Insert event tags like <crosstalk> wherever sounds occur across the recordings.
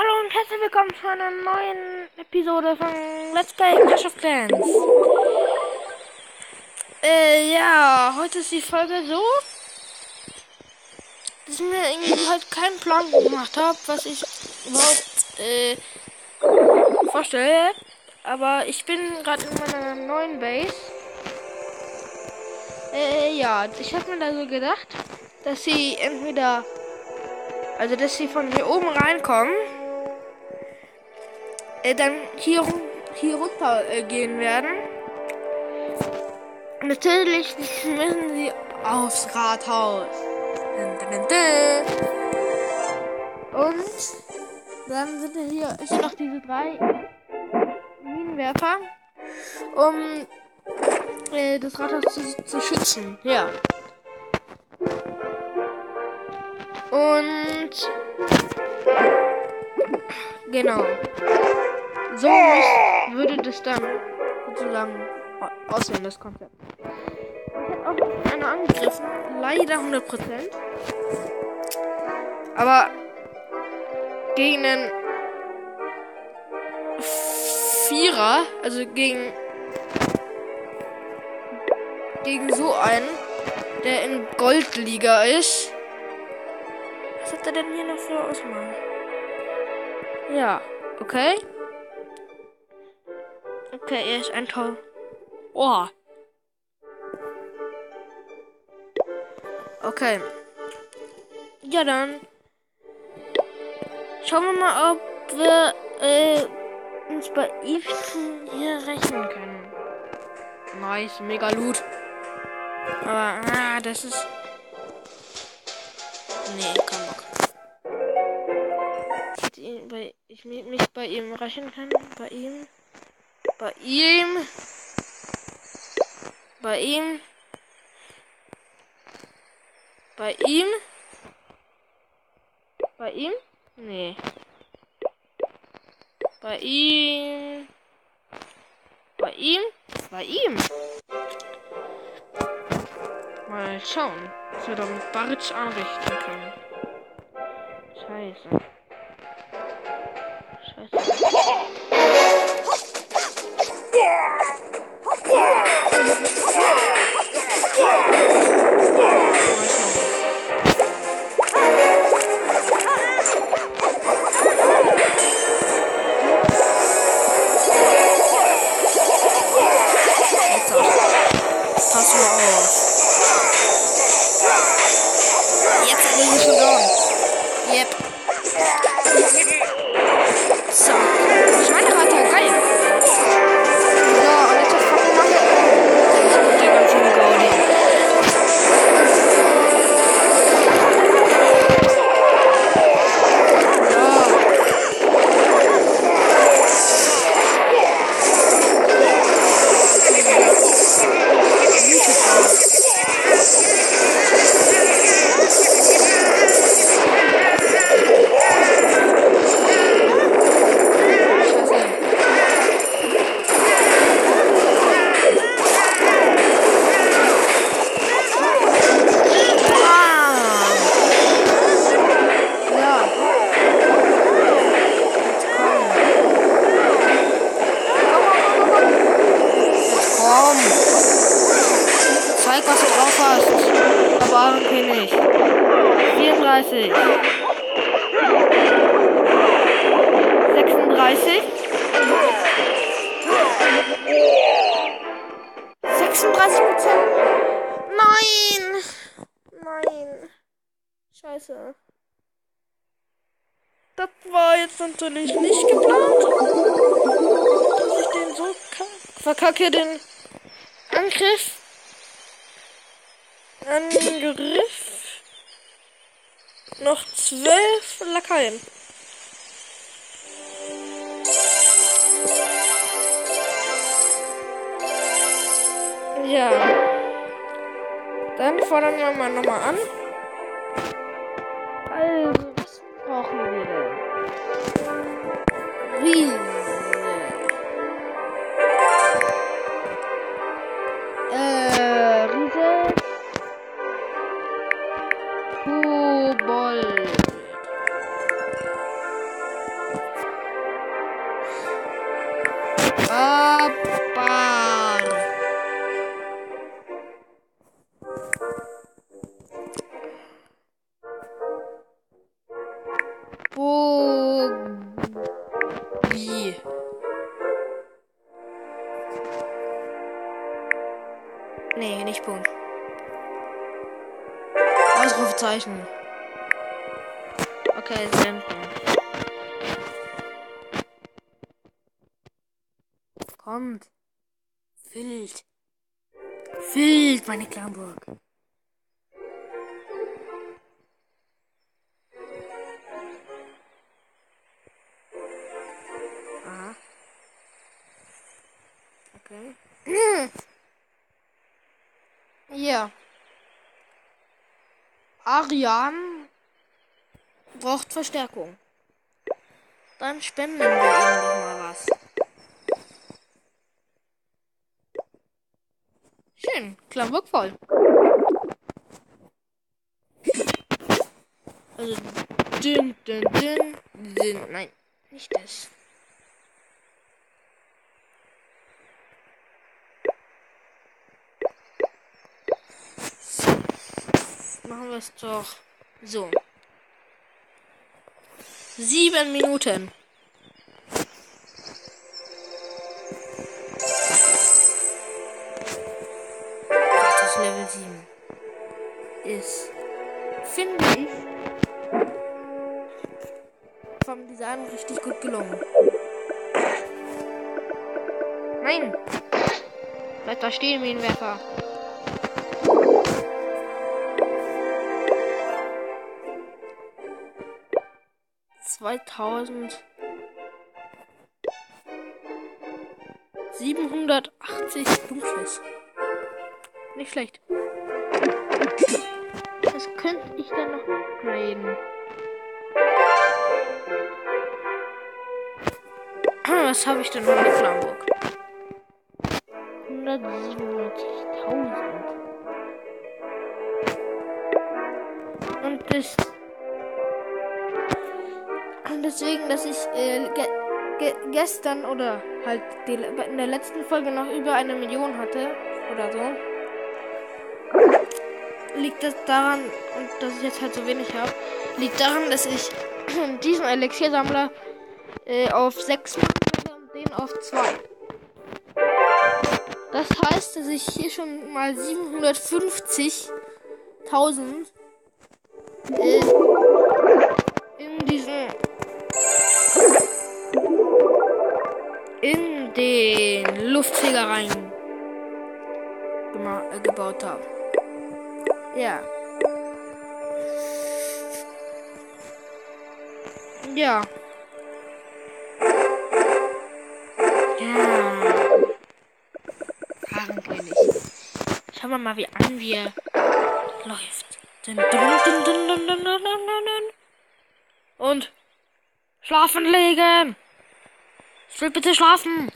Hallo und herzlich willkommen zu einer neuen Episode von Let's Play Clash of Clans. Äh, ja, heute ist die Folge so, dass ich mir irgendwie halt keinen Plan gemacht habe, was ich überhaupt äh, vorstelle. Aber ich bin gerade in meiner neuen Base. Äh, ja, ich habe mir da so gedacht, dass sie entweder, also dass sie von hier oben reinkommen, äh, dann hier, hier runter äh, gehen werden. Natürlich müssen sie aufs Rathaus. Und dann sind hier ist noch diese drei Minenwerfer, um äh, das Rathaus zu, zu schützen. Ja. Und genau. So würde das dann sozusagen aussehen, das Konzept. Ich habe auch einer angegriffen, leider 100%. Aber gegen einen Vierer, also gegen gegen so einen, der in Goldliga ist. Was hat er denn hier noch für Auswahl? Ja, okay. Okay, er ist ein Tor. Oh. Okay. Ja, dann. Schauen wir mal, ob wir äh, uns bei ihm hier rechnen können. Nice, mega Loot. Aber, ah, das ist. Nee, kein Bock. Ich, ich mich bei ihm rechnen kann. Bei ihm. Bei ihm. Bei ihm. Bei ihm. Bei ihm? Nee. Bei ihm. Bei ihm? Bei ihm. Mal schauen, was wir da mit Bartsch anrichten können. Scheiße. Scheiße. Das war jetzt natürlich nicht geplant. Dass ich den so verkacke, den Angriff. Angriff. Noch zwölf Lakaien. Ja. Dann fordern wir mal nochmal an. Nee, nicht Punkt. Ausrufezeichen. Okay, senden. Kommt. Füllt. Füllt meine Klamburg. Arian braucht Verstärkung. Dann spenden wir ihm doch mal was. Schön, Klamburg voll. Also, dünn, dünn, dünn, dünn. Nein, nicht das. machen wir es doch so. Sieben Minuten. Das Level 7. Ist, finde ich, vom Design richtig gut gelungen. Nein! Bleibt da stehen, Minenwerfer! 2000. 780 Dunkles. Nicht schlecht. Das könnte ich dann noch upgraden. Ah, was habe ich denn noch mit Flamburg? 197.000. Und das deswegen, dass ich äh, ge ge gestern oder halt in der letzten Folge noch über eine Million hatte oder so. Liegt das daran, dass ich jetzt halt so wenig habe, liegt daran, dass ich <clears throat> diesen Elixiersammler äh, auf 6 machen und den auf 2. Das heißt, dass ich hier schon mal 750.000 äh, den Luftfeger rein äh, gebaut habe. Ja. Ja. Ja. Harenkönig. Schauen wir mal, wie an wir läuft. Und schlafen legen. Ich will bitte schlafen.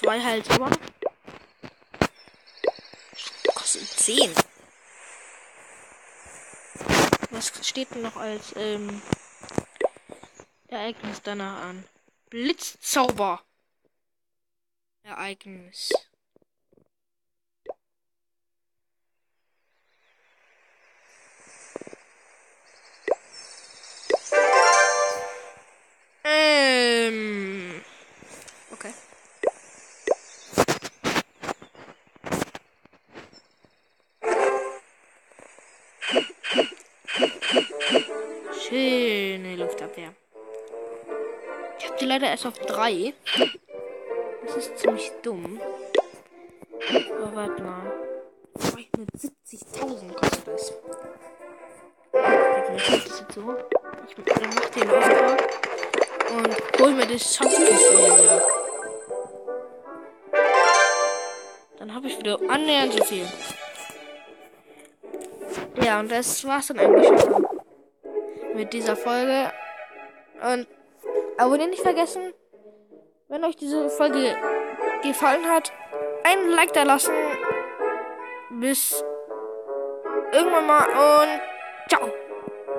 Zwei halt aber. Kostet 10. Was steht denn noch als ähm, Ereignis danach an? Blitzzauber. Ereignis. Ähm. Leider erst auf drei. Das ist ziemlich dumm. Aber warte mal. 270.000 kostet das. Ich so. Ich mach den Auftrag und hol mir das Schatzkiste Dann habe ich wieder annähernd so viel. Ja, und das war's dann eigentlich schon mit dieser Folge. Und abonnieren nicht vergessen. Wenn euch diese Folge gefallen hat, ein Like da lassen. Bis irgendwann mal und ciao.